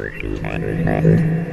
Pretty underhand.